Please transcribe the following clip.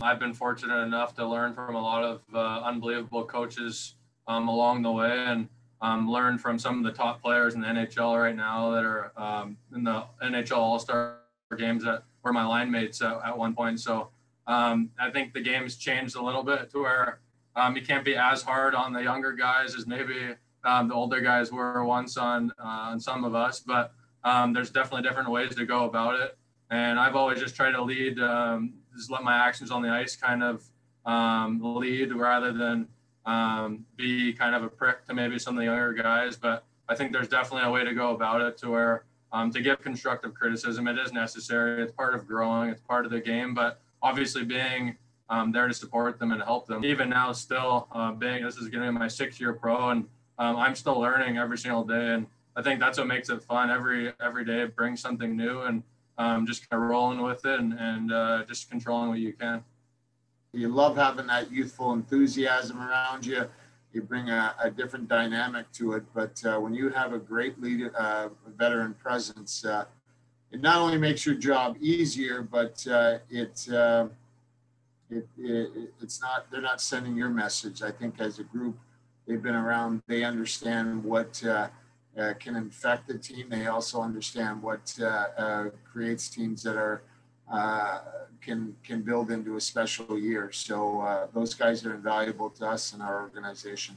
I've been fortunate enough to learn from a lot of uh, unbelievable coaches um, along the way and um, learn from some of the top players in the NHL right now that are um, in the NHL All Star games that were my line mates at, at one point. So um, I think the game's changed a little bit to where um, you can't be as hard on the younger guys as maybe um, the older guys were once on uh, on some of us. But um, there's definitely different ways to go about it. And I've always just tried to lead, um, just let my actions on the ice kind of um, lead rather than um, be kind of a prick to maybe some of the younger guys. But I think there's definitely a way to go about it to where um, to give constructive criticism, it is necessary. It's part of growing. It's part of the game. But obviously, being um, there to support them and help them. Even now, still uh, being this is going to be my sixth year pro, and um, I'm still learning every single day. And I think that's what makes it fun. Every every day brings something new, and um, just kind of rolling with it and, and uh, just controlling what you can. You love having that youthful enthusiasm around you. You bring a, a different dynamic to it. But uh, when you have a great leader, uh, veteran presence, uh, it not only makes your job easier, but uh, it, uh, it, it, it's not they're not sending your message. I think as a group, they've been around. They understand what uh, can infect the team. They also understand what uh, uh, creates teams that are uh, can can build into a special year. So those guys are invaluable to us and our organization.